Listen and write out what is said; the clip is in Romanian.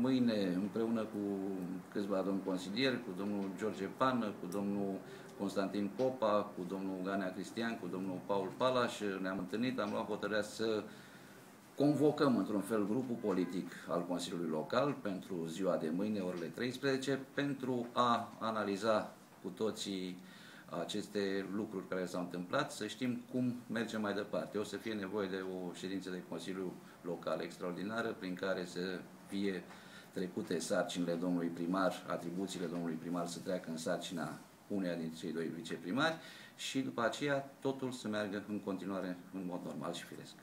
Mâine, împreună cu câțiva domni consilieri, cu domnul George Pană, cu domnul Constantin Popa, cu domnul Ganea Cristian, cu domnul Paul Palaș, ne-am întâlnit, am luat hotărârea să convocăm într-un fel grupul politic al Consiliului Local pentru ziua de mâine, orele 13, pentru a analiza cu toții aceste lucruri care s-au întâmplat, să știm cum mergem mai departe. O să fie nevoie de o ședință de Consiliu Local extraordinară prin care să fie trecute sarcinile domnului primar, atribuțiile domnului primar să treacă în sarcina uneia dintre cei doi viceprimari și după aceea totul să meargă în continuare în mod normal și firesc.